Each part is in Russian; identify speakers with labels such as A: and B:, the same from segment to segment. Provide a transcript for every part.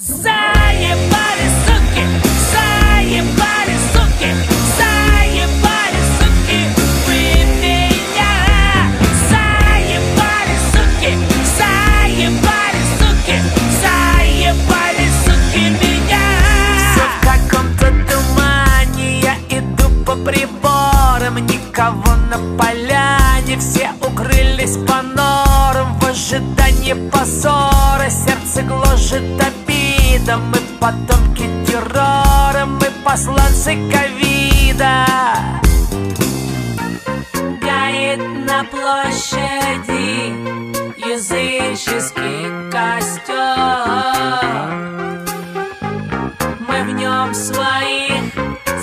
A: Заебали, суки, заебали, суки, заебали, суки, меня. Заебали, суки, заебали, суки, заебали, суки, меня.
B: В каком-то тумане Я иду по приборам Никого на поляне Все укрылись по норам В ожидании позора Сердце гложет обида Мы потомки террора Мы посланцы ковида.
A: Горит на площади языческий костер Мы в нем своих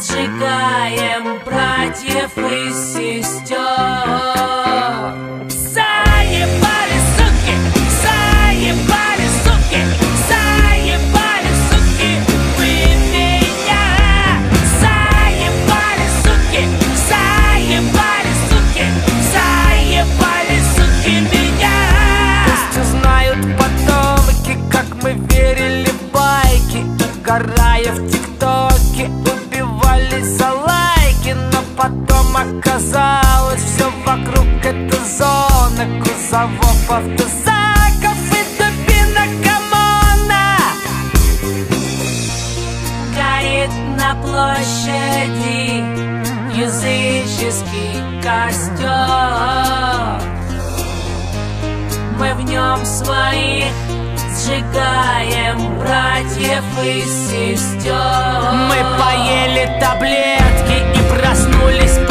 A: сжигаем братьев и сестер
B: мы верили в байки Угорая в тиктоке Убивались за лайки Но потом оказалось Все вокруг это зона Кузовов автозаков и дубинок ОМОНа
A: Горит на площади языческий костер Мы в нем своих поджигаем братьев и сестер.
B: Мы поели таблетки и проснулись